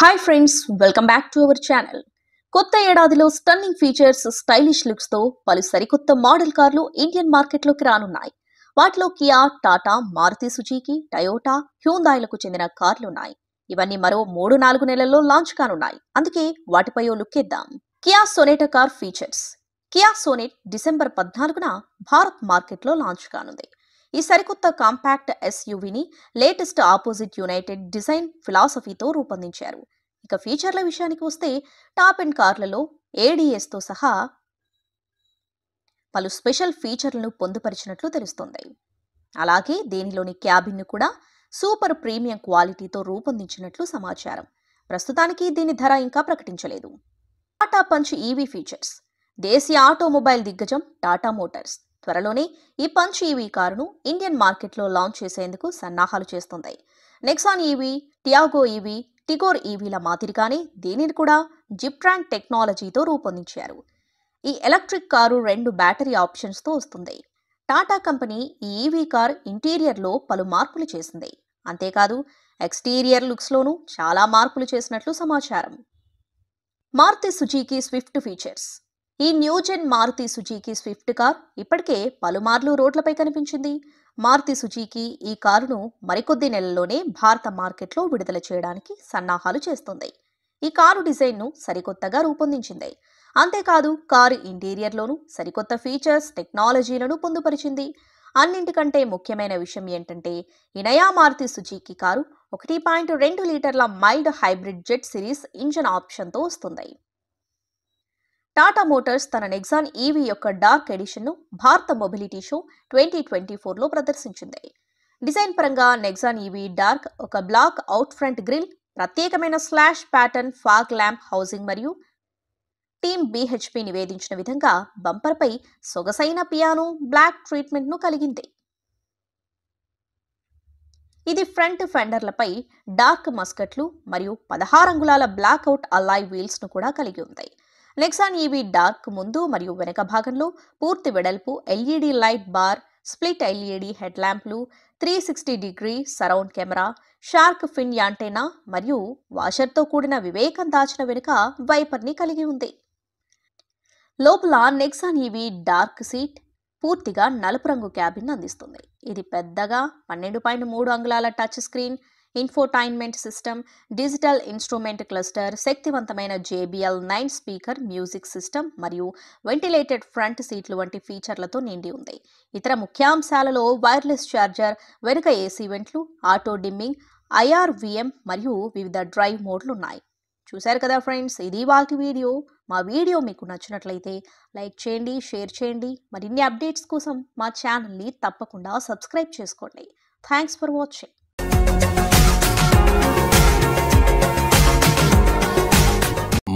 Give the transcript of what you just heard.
Hi friends welcome back to our channel కొత్త ఏడాదిలో stunning features stylish లుక్స్తో పలు సరికొత్త మోడల్ కార్లు ఇండియన్ మార్కెట్లోకి రానున్నాయి. వాటిలో Kia Tata Maruti Suzuki Toyota హ్యూందాయ్లకు చెందిన కార్లు ఉన్నాయి. ఇవన్నీ మరో మూడు నాలుగు నెలల్లో లాంచ్ కానున్నాయి. అందుకే వాటిపై ఓ లుక్ ఇద్దాం Kia Sonet car features Kia Sonet December పద్నాలుగున భారత్ మార్కెట్లో లాంచ్ కానుంది. ఈ సరికొత్త కాంపాక్ట్ ఎస్యూవీని లేటెస్ట్ ఆపోజిట్ యునైటెడ్ డిజైన్ ఫిలాసఫీతో రూపొందించారు. ఇక ఫీచర్ల విషయానికి వస్తే టాప్ అండ్ కార్లలో ఏడీఎస్తో సహా పలు స్పెషల్ ఫీచర్లను పొందుపరిచినట్లు తెలుస్తోంది. అలాగే దీనిలోని క్యాబిన్ను కూడా సూపర్ ప్రీమియం క్వాలిటీతో రూపొందించినట్లు సమాచారం. ప్రస్తుతానికి దీని ధర ఇంకా ప్రకటించలేదు. టాటా పంచ్ ఈవీ ఫీచర్స్ దేశీయ ఆటోమొబైల్ దిగ్గజం టాటా మోటార్స్ త్వరలోనే ఈ పంచ్ ఈవీ కారును ఇండియన్ మార్కెట్లో లాంచ్ చేసేందుకు సన్నాహాలు చేస్తుంది. Nexon EV Tiago EV Tigor ఈవీల మాదిరిగానే దీనిని కూడా జిప్ట్రాన్ టెక్నాలజీతో రూపొందించారు. ఈ ఎలక్ట్రిక్ కారు రెండు బ్యాటరీ ఆప్షన్స్తో వస్తుంది. టాటా కంపెనీ ఈ ఈవీ కార్ ఇంటీరియర్లో పలు మార్పులు చేసింది. అంతేకాదు ఎక్స్టీరియర్ లుక్స్లోనూ చాలా మార్పులు చేసినట్లు సమాచారం. Maruti Suzuki Swift features. ఈ new gen Maruti Suzuki Swift car ఇప్పటికే పలుమార్లు రోడ్లపై కనిపించింది. మారుతి సుజీకి ఈ కారును మరికొద్ది నెలల్లోనే భారత మార్కెట్లో విడుదల చేయడానికి సన్నాహాలు చేస్తుంది. ఈ కారు డిజైన్ను సరికొత్తగా రూపొందించింది. అంతేకాదు కారు ఇంటీరియర్లోనూ సరికొత్త ఫీచర్స్ టెక్నాలజీలను పొందుపరిచింది. అన్నింటికంటే ముఖ్యమైన విషయం ఏంటంటే ఈ నయా మారుతి సుజీకి కారు ఒకటి పాయింట్ రెండు లీటర్ల mild hybrid jet series engine ఆప్షన్తో వస్తుంది. టాటా మోటార్స్ తన నెక్సాన్ ఈవీ యొక్క డార్క్ ఎడిషన్ను భారత మొబిలిటీ షో ట్వంటీ ట్వంటీ ఫోర్లో ప్రదర్శించింది. డిజైన్ పరంగా నెక్సాన్ ఈవీ డార్క్ ఒక బ్లాక్ అవుట్ ఫ్రంట్ గ్రిల్ ప్రత్యేకమైన slash pattern fog lamp housing మరియు టీమ్ బీహెచ్పి నివేదించిన విధంగా బంపర్పై సొగసైన పియానో బ్లాక్ ట్రీట్మెంట్ను కలిగింది. ఇది ఫ్రంట్ ఫెండర్లపై డార్క్ మస్కట్లు మరియు పదహారు అంగుళాల బ్లాక్ అవుట్ అల్లాయ్ వీల్స్ను కూడా కలిగి ఉంది. నెక్సాన్ ఈవీ డార్క్ ముందు మరియు వెనక భాగంలో పూర్తి వెడల్పు LED light bar split LED head ల్యాంప్లు three sixty degree surround camera shark fin antenna మరియు వాషర్తో కూడిన వివేకం దాచిన వెనుక వైపర్ని కలిగి ఉంది. లోపల నెక్సాన్ ఈవీ డార్క్ సీట్ పూర్తిగా నలుపు రంగు క్యాబిన్ అందిస్తుంది. ఇది పెద్దగా పన్నెండు పాయింట్ మూడు అంగుళాల touch screen infotainment system digital instrument cluster శక్తివంతమైన JBL nine speaker music system మరియు వెంటిలేటెడ్ ఫ్రంట్ సీట్లు వంటి ఫీచర్లతో నిండి ఉంది. ఇతర ముఖ్యాంశాలలో వైర్లెస్ ఛార్జర్ వెనుక ఏసీ వెంట్లు ఆటో డిమ్మింగ్ ఐఆర్విఎం మరియు వివిధ డ్రైవ్ మోడ్లు ఉన్నాయి. చూశారు కదా ఫ్రెండ్స్ ఇది వాటి వీడియో. మా వీడియో మీకు నచ్చినట్లయితే లైక్ చేయండి షేర్ చేయండి. మరిన్ని అప్డేట్స్ కోసం మా ఛానల్ని తప్పకుండా సబ్స్క్రైబ్ చేసుకోండి. Thanks for watching.